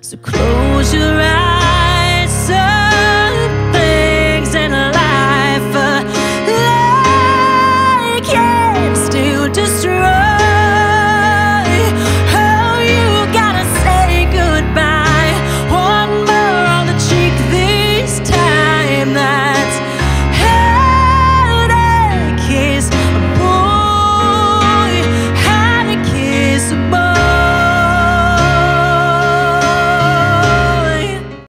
So close your eyes.